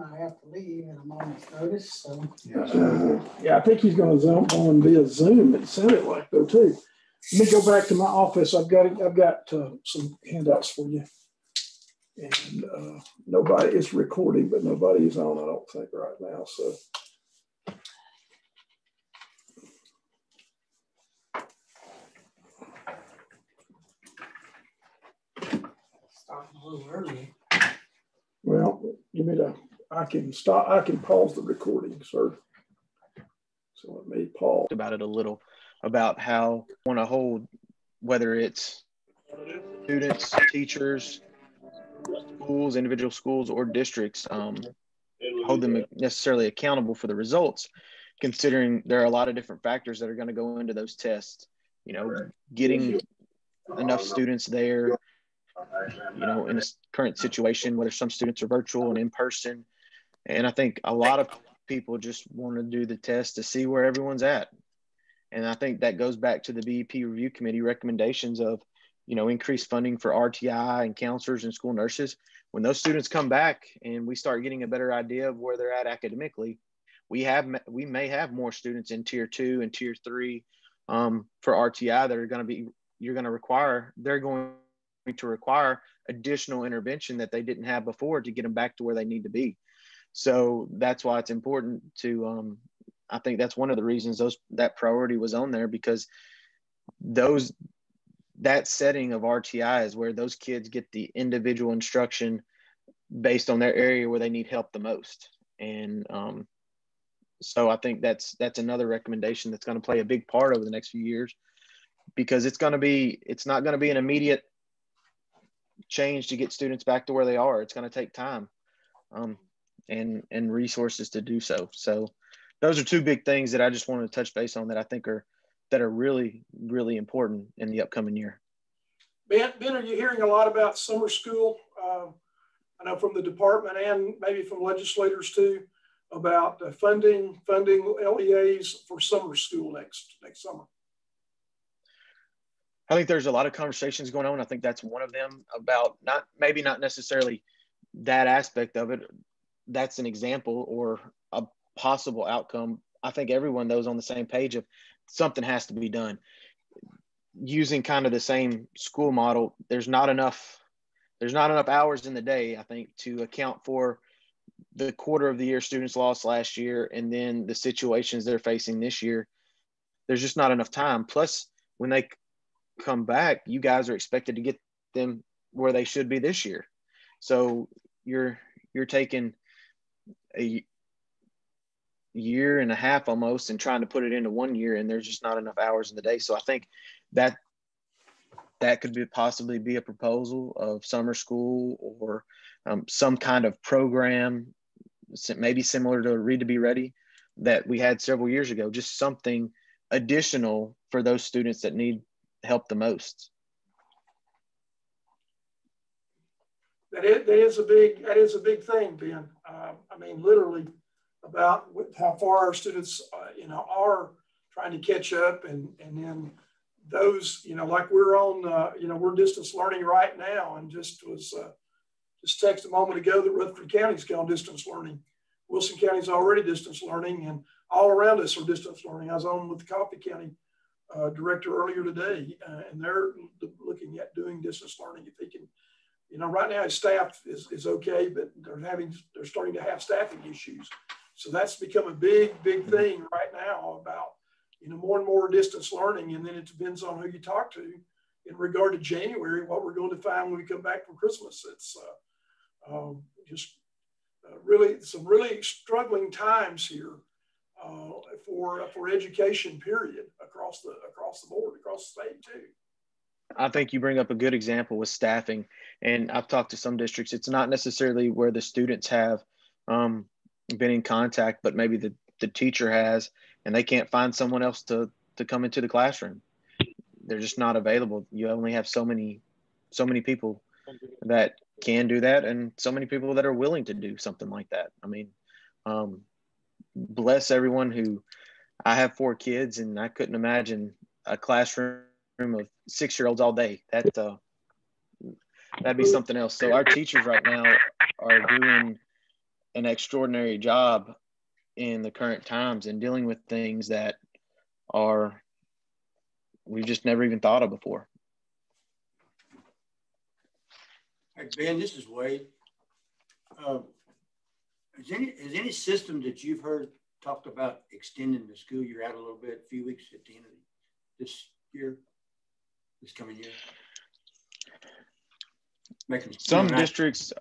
him. I have to leave and I'm on his notice, so. Uh, Yeah, I think he's gonna jump on via Zoom. It sounded like though too. Let me go back to my office. I've got, I've got uh, some handouts for you. And uh, nobody is recording, but nobody is on, I don't think right now, so. Starting a little early. Well, you mean to, I can stop, I can pause the recording, sir. So let me pause. about it a little about how want to hold whether it's students, teachers, schools, individual schools, or districts, um, hold them necessarily accountable for the results, considering there are a lot of different factors that are going to go into those tests. You know, getting enough students there, you know, in this current situation, whether some students are virtual and in person. And I think a lot of people just want to do the test to see where everyone's at. And I think that goes back to the BEP review committee recommendations of, you know, increased funding for RTI and counselors and school nurses. When those students come back and we start getting a better idea of where they're at academically, we have we may have more students in tier two and tier three um, for RTI that are going to be you're going to require they're going to require additional intervention that they didn't have before to get them back to where they need to be. So that's why it's important to um, I think that's one of the reasons those that priority was on there because those that setting of RTI is where those kids get the individual instruction based on their area where they need help the most. And um, so I think that's that's another recommendation that's going to play a big part over the next few years because it's going to be it's not going to be an immediate change to get students back to where they are. It's going to take time um, and and resources to do so. So those are two big things that I just wanted to touch base on that I think are that are really really important in the upcoming year. Ben, ben are you hearing a lot about summer school? Uh, I know from the department and maybe from legislators too about uh, funding funding LEAs for summer school next next summer. I think there's a lot of conversations going on. I think that's one of them about not maybe not necessarily that aspect of it. That's an example or a possible outcome. I think everyone knows on the same page of something has to be done. Using kind of the same school model, there's not enough there's not enough hours in the day, I think, to account for the quarter of the year students lost last year and then the situations they're facing this year. There's just not enough time. Plus, when they come back, you guys are expected to get them where they should be this year. So you're you're taking a year and a half almost and trying to put it into one year and there's just not enough hours in the day. So i think that that could be possibly be a proposal of summer school or um, some kind of program maybe similar to read to be ready that we had several years ago just something additional for those students that need help the most that is, a big that is a big thing ben uh, i mean literally about how far our students, uh, you know, are trying to catch up, and and then those, you know, like we're on, uh, you know, we're distance learning right now, and just was uh, just text a moment ago that Rutherford County's gone distance learning. Wilson County's already distance learning, and all around us are distance learning. I was on with the Coffee County uh, director earlier today, uh, and they're looking at doing distance learning if they can. You know, right now his staff is, is okay, but they're having they're starting to have staffing issues. So that's become a big, big mm-hmm. thing right now about, you know, more and more distance learning. And then it depends on who you talk to in regard to January, what we're going to find when we come back from Christmas. It's uh, um, just uh, really some really struggling times here uh, for for education. Period across the across the board, across the state too. I think you bring up a good example with staffing, and I've talked to some districts. It's not necessarily where the students have um, been in contact, but maybe the, the teacher has, and they can't find someone else to, to come into the classroom. They're just not available. You only have so many, so many people that can do that, and so many people that are willing to do something like that. I mean, um, bless everyone who. I have four kids, and I couldn't imagine a classroom of six year olds all day. That uh, that'd be something else. So our teachers right now are doing an extraordinary job in the current times and dealing with things that are we've just never even thought of before. Hey ben, this is Wade. Uh, is any is any system that you've heard talked about extending the school year out a little bit, a few weeks at the end of this year, this coming year? Some districts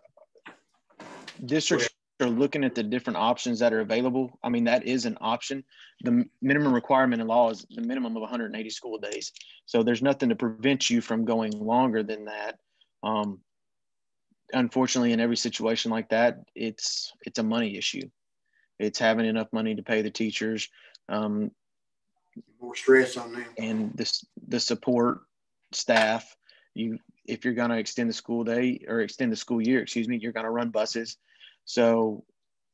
districts are looking at the different options that are available. I mean, that is an option. The minimum requirement in law is the minimum of 180 school days. So there's nothing to prevent you from going longer than that. Um, unfortunately, in every situation like that, it's it's a money issue. It's having enough money to pay the teachers. Um, More stress on them. And this the support staff. You if you're going to extend the school day or extend the school year, excuse me, you're going to run buses so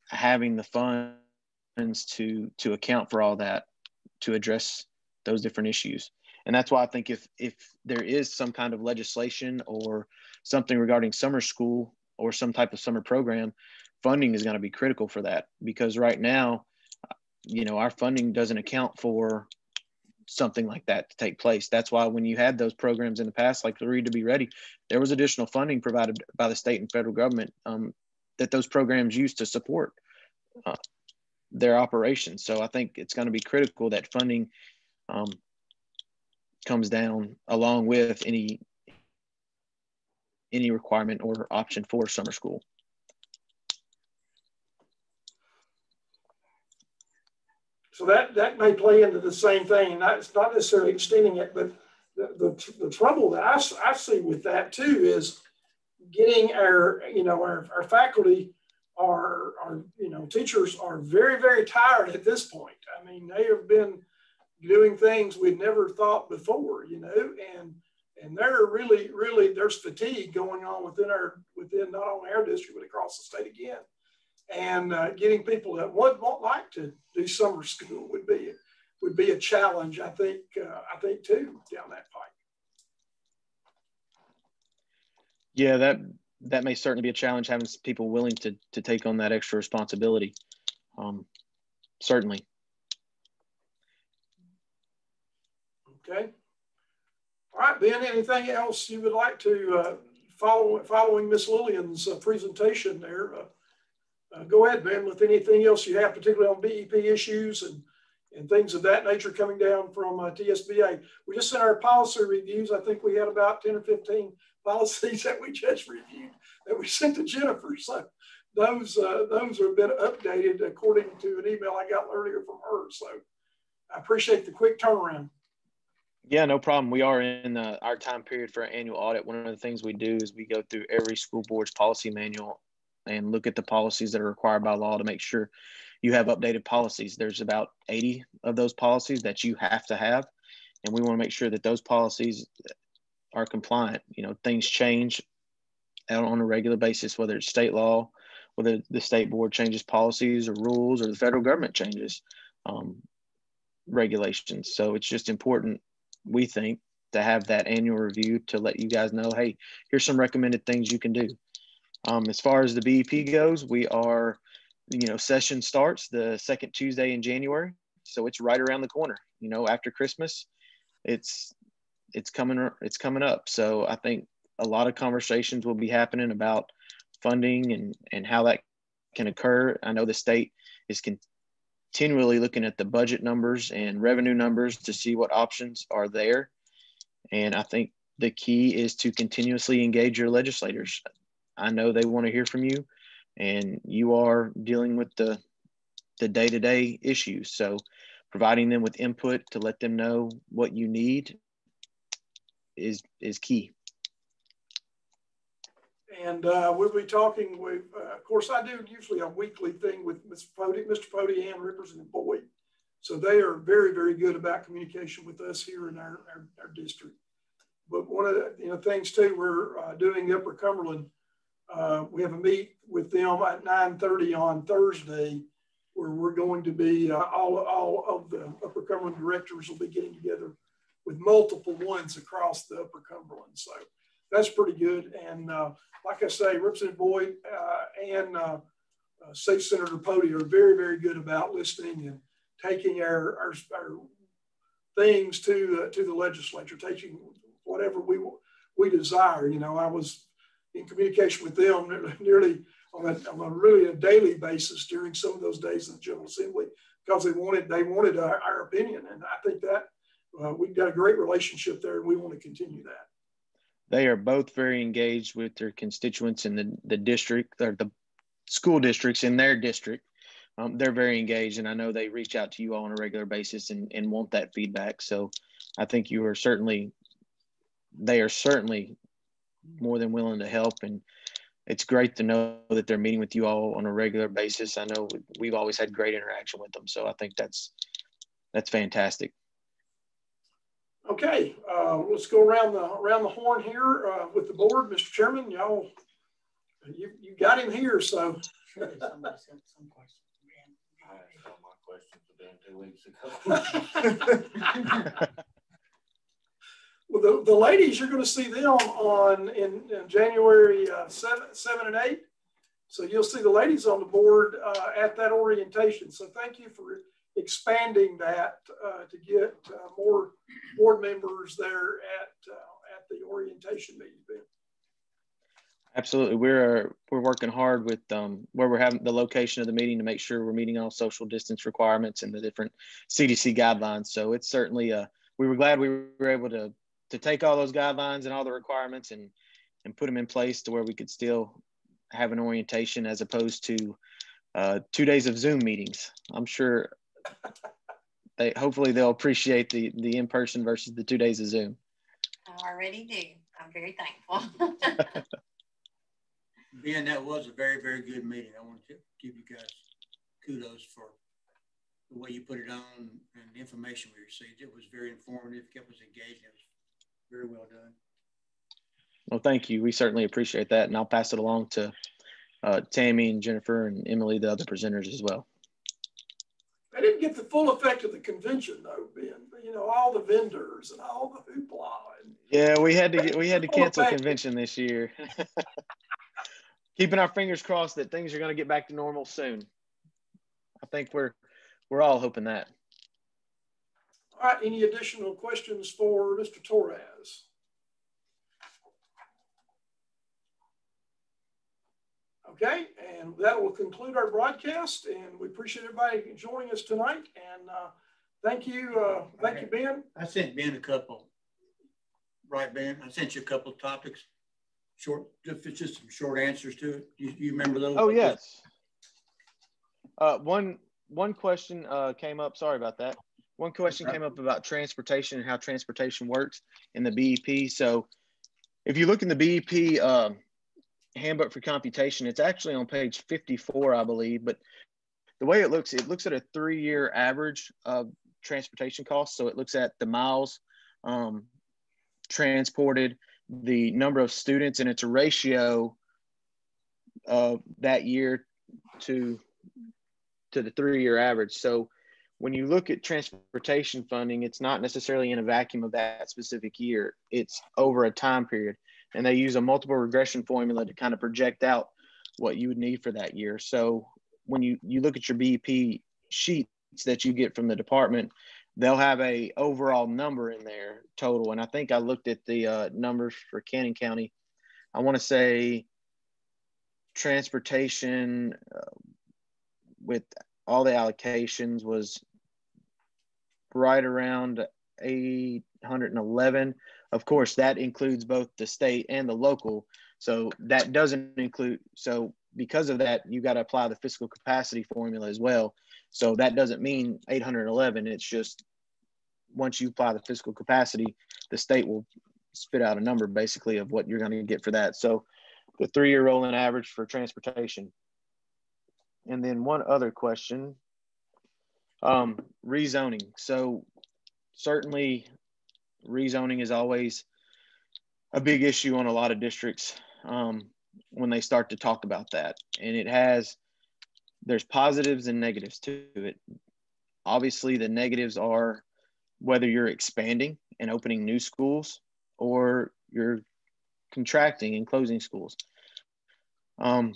having the funds to to account for all that, to address those different issues. And that's why I think if if there is some kind of legislation or something regarding summer school or some type of summer program, funding is going to be critical for that because right now, you know, our funding doesn't account for something like that to take place. That's why when you had those programs in the past, like the Read to Be Ready, there was additional funding provided by the state and federal government um, that those programs used to support uh, their operations. So I think it's going to be critical that funding um, comes down along with any any requirement or option for summer school. So that, that may play into the same thing. It's not necessarily extending it, but the, the, the trouble that I, I see with that too is getting our, you know, our, our faculty are, are, you know, teachers are very, very tired at this point. I mean, they have been doing things we'd never thought before, you know, and, and they're really, really, there's fatigue going on within our, within not only our district, but across the state again. And uh, getting people that would won't like to do summer school would be, would be a challenge, I think, uh, I think too, down that pipe. Yeah, that that may certainly be a challenge having people willing to to take on that extra responsibility. Um, certainly. Okay. All right, Ben. Anything else you would like to uh, follow following Miss Lillian's uh, presentation there? Uh, go ahead, Ben, with anything else you have, particularly on BEP issues and and things of that nature coming down from uh, TSBA. We just sent our policy reviews. I think we had about 10 or 15 policies that we just reviewed that we sent to Jennifer. So those uh, those have been updated according to an email I got earlier from her. So I appreciate the quick turnaround. Yeah, no problem. We are in uh, our time period for our annual audit. One of the things we do is we go through every school board's policy manual and look at the policies that are required by law to make sure you have updated policies. There's about 80 of those policies that you have to have. And we want to make sure that those policies are compliant. You know, things change on a regular basis, whether it's state law, whether the state board changes policies or rules, or the federal government changes um, regulations. So it's just important, we think, to have that annual review to let you guys know, hey, here's some recommended things you can do. Um, as far as the BEP goes, we are, you know, session starts the second Tuesday in January, so it's right around the corner. You know, after Christmas, it's it's coming it's coming up. So I think a lot of conversations will be happening about funding and and how that can occur. I know the state is continually looking at the budget numbers and revenue numbers to see what options are there. And I think the key is to continuously engage your legislators. I know they want to hear from you and you are dealing with the the day-to-day issues. So providing them with input to let them know what you need is is key. And uh, we'll be talking with, uh, of course, I do usually a weekly thing with Mr. Pody, Mr. Pody and Representative Boyd. So they are very, very good about communication with us here in our, our, our district. But one of the you know, things too, we're uh, doing Upper Cumberland. Uh, we have a meet with them at 9.30 on Thursday where we're going to be, uh, all, all of the Upper Cumberland directors will be getting together with multiple ones across the Upper Cumberland. So that's pretty good. And uh, like I say, Representative Boyd uh, and uh, uh, State Senator Pody are very, very good about listening and taking our, our, our things to to the legislature, taking whatever we we desire. You know, I was in communication with them nearly on a, on a really a daily basis during some of those days in the General Assembly because they wanted they wanted our, our opinion, and I think that uh, we've got a great relationship there, and we want to continue that. They are both very engaged with their constituents in the, the district or the school districts in their district. Um, they're very engaged, and I know they reach out to you all on a regular basis and, and want that feedback. So I think you are certainly, they are certainly more than willing to help. And it's great to know that they're meeting with you all on a regular basis. I know we've always had great interaction with them. So I think that's, that's fantastic. Okay, uh, let's go around the around the horn here uh, with the board, Mr. Chairman. Y'all, you you got him here, so. Somebody sent some questions. I asked all my questions two weeks ago. well, the, the ladies, you're going to see them on in, in January uh, 7, 7 and 8. So you'll see the ladies on the board uh, at that orientation. So thank you for expanding that uh, to get uh, more board members there at uh, at the orientation meeting. Absolutely, we're we're working hard with um, where we're having the location of the meeting to make sure we're meeting all social distance requirements and the different CDC guidelines. So it's certainly uh, we were glad we were able to to take all those guidelines and all the requirements and and put them in place to where we could still have an orientation as opposed to uh, two days of Zoom meetings. I'm sure they hopefully they'll appreciate the the in person versus the two days of Zoom. I already do. I'm very thankful. Ben, that was a very, very good meeting. I want to give you guys kudos for the way you put it on and the information we received. It was very informative, kept us engaged. It was very well done. Well, thank you. We certainly appreciate that. And I'll pass it along to uh, Tammy and Jennifer and Emily, the other presenters as well. I didn't get the full effect of the convention though, Ben. You know, all the vendors and all the hoopla. And yeah, we had to get, we had to cancel convention this year. Keeping our fingers crossed that things are going to get back to normal soon. I think we're we're all hoping that. All right. Any additional questions for Mr. Torres? Okay, and that will conclude our broadcast. And we appreciate everybody joining us tonight. And uh, thank you, uh, thank you, Ben. I sent Ben a couple. Right, Ben. I sent you a couple of topics. Short, just, just some short answers to it. You, you remember those? Oh yes. Uh, one one question uh, came up. Sorry about that. One question came up about transportation and how transportation works in the BEP. So, if you look in the BEP, um, handbook for computation. It's actually on page 54, I believe. But the way it looks, it looks at a three-year average of transportation costs. So it looks at the miles um, transported, the number of students, and it's a ratio of that year to to the three-year average. So when you look at transportation funding, it's not necessarily in a vacuum of that specific year. It's over a time period and they use a multiple regression formula to kind of project out what you would need for that year. So when you, you look at your BEP sheets that you get from the department, they'll have a overall number in there total. And I think I looked at the uh, numbers for Cannon County. I want to say transportation uh, with all the allocations was right around 811 of course, that includes both the state and the local. So that doesn't include, so because of that, you got to apply the fiscal capacity formula as well. So that doesn't mean 811. It's just once you apply the fiscal capacity, the state will spit out a number basically of what you're going to get for that. So the three year rolling average for transportation. And then one other question um, rezoning. So certainly rezoning is always a big issue on a lot of districts um, when they start to talk about that. And it has, there's positives and negatives to it. Obviously, the negatives are whether you're expanding and opening new schools or you're contracting and closing schools. Um,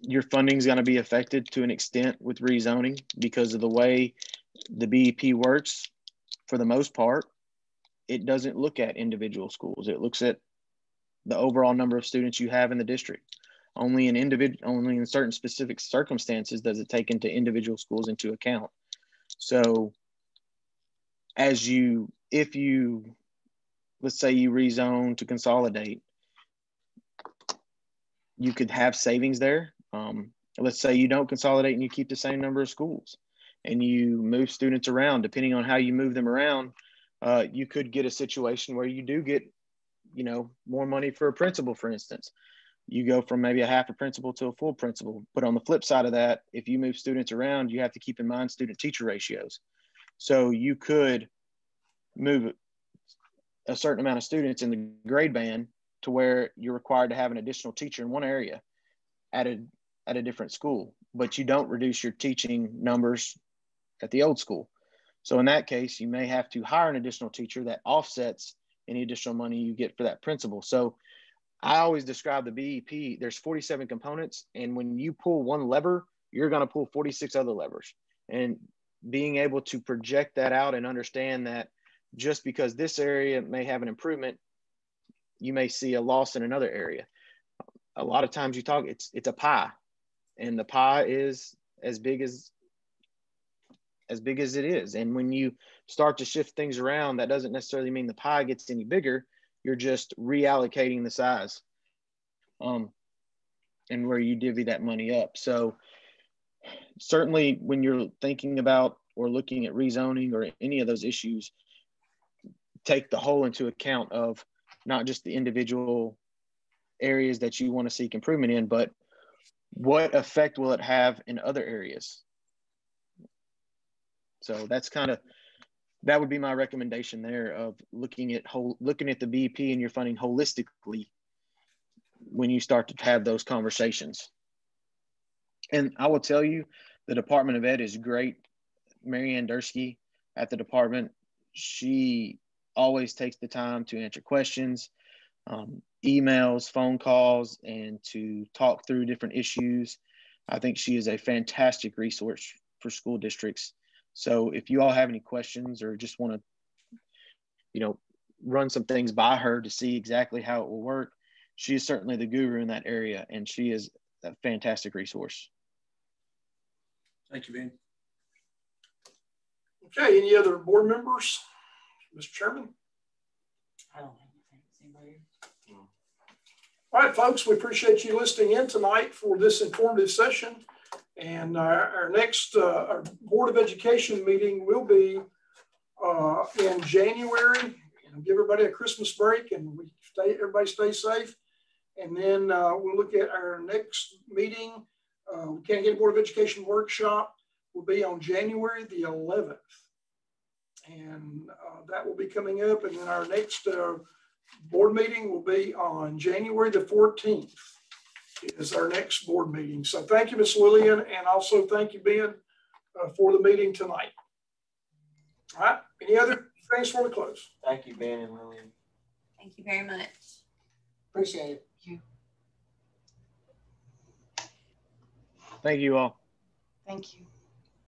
your funding is going to be affected to an extent with rezoning because of the way the BEP works. For the most part, it doesn't look at individual schools. It looks at the overall number of students you have in the district. Only in individual, only in certain specific circumstances does it take into individual schools into account. So, as you, if you, let's say you rezone to consolidate, you could have savings there. Um, let's say you don't consolidate and you keep the same number of schools and you move students around, depending on how you move them around, uh, you could get a situation where you do get, you know, more money for a principal, for instance. You go from maybe a half a principal to a full principal. But on the flip side of that, if you move students around, you have to keep in mind student teacher ratios. So you could move a certain amount of students in the grade band to where you're required to have an additional teacher in one area at a at a different school, but you don't reduce your teaching numbers at the old school. So in that case, you may have to hire an additional teacher that offsets any additional money you get for that principal. So I always describe the BEP, there's 47 components. And when you pull one lever, you're going to pull 46 other levers. And being able to project that out and understand that just because this area may have an improvement, you may see a loss in another area. A lot of times you talk, it's it's a pie, and the pie is as big as as big as it is. And when you start to shift things around, that doesn't necessarily mean the pie gets any bigger. You're just reallocating the size, um, and where you divvy that money up. So certainly, when you're thinking about or looking at rezoning or any of those issues, take the whole into account of not just the individual areas that you want to seek improvement in, but what effect will it have in other areas? So that's kind of that would be my recommendation there of looking at whole looking at the BEP and your funding holistically when you start to have those conversations. And I will tell you, the Department of Ed is great. Maryanne Durski at the department, she always takes the time to answer questions, um, emails, phone calls, and to talk through different issues. I think she is a fantastic resource for school districts. So if you all have any questions or just want to, you know, run some things by her to see exactly how it will work, she is certainly the guru in that area, and she is a fantastic resource. Thank you, Ben. Okay, any other board members? Mr. Chairman? I don't have anything. Does anybody? All right, folks, we appreciate you listening in tonight for this informative session. And our, our next uh, our Board of Education meeting will be uh, in January. Give everybody a Christmas break and we stay, everybody stay safe. And then uh, we'll look at our next meeting. Uh, we can't get a Board of Education workshop will be on January the 11th. And uh, that will be coming up. And then our next uh, board meeting will be on January the 14th is our next board meeting. So thank you, Ms. Lillian, and also thank you, Ben, uh, for the meeting tonight. All right, any other things for the close? Thank you, Ben and Lillian. Thank you very much. Appreciate it. Thank you all. Thank you.